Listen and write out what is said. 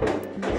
Yeah.